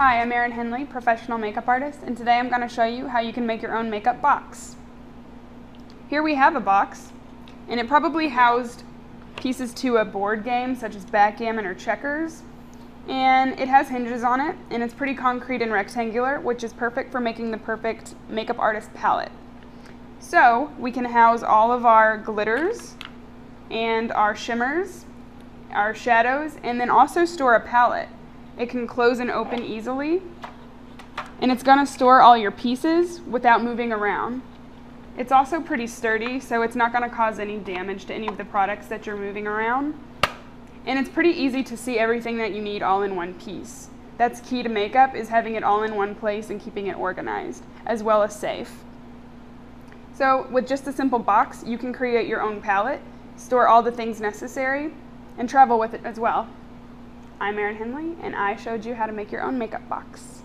Hi, I'm Erin Henley, professional makeup artist, and today I'm going to show you how you can make your own makeup box. Here we have a box, and it probably housed pieces to a board game such as backgammon or checkers, and it has hinges on it, and it's pretty concrete and rectangular, which is perfect for making the perfect makeup artist palette. So we can house all of our glitters and our shimmers, our shadows, and then also store a palette. It can close and open easily. And it's gonna store all your pieces without moving around. It's also pretty sturdy, so it's not gonna cause any damage to any of the products that you're moving around. And it's pretty easy to see everything that you need all in one piece. That's key to makeup, is having it all in one place and keeping it organized, as well as safe. So with just a simple box, you can create your own palette, store all the things necessary, and travel with it as well. I'm Erin Henley, and I showed you how to make your own makeup box.